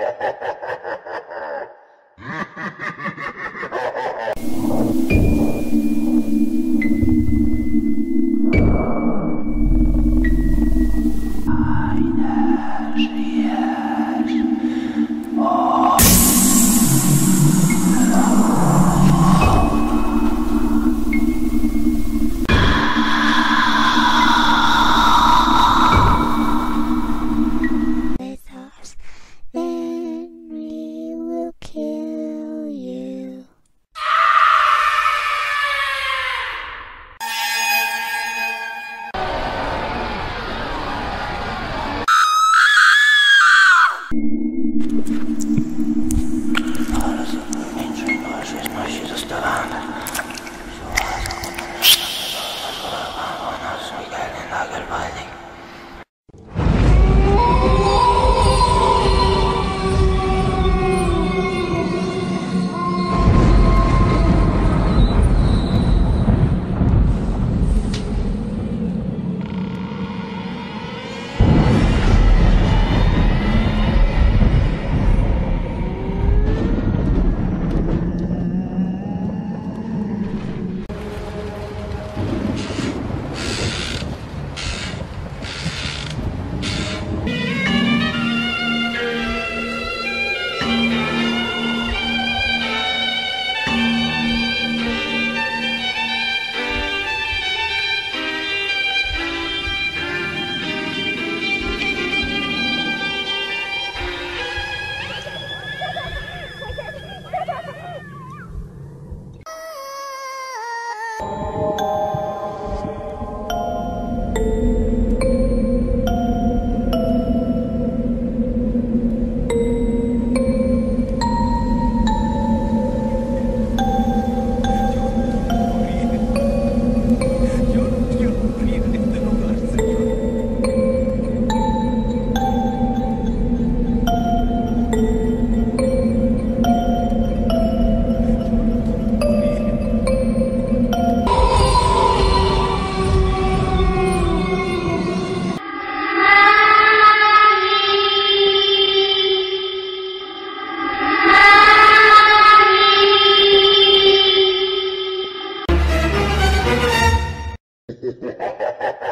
ha ha ha ha calma, calma. Ha ha ha ha!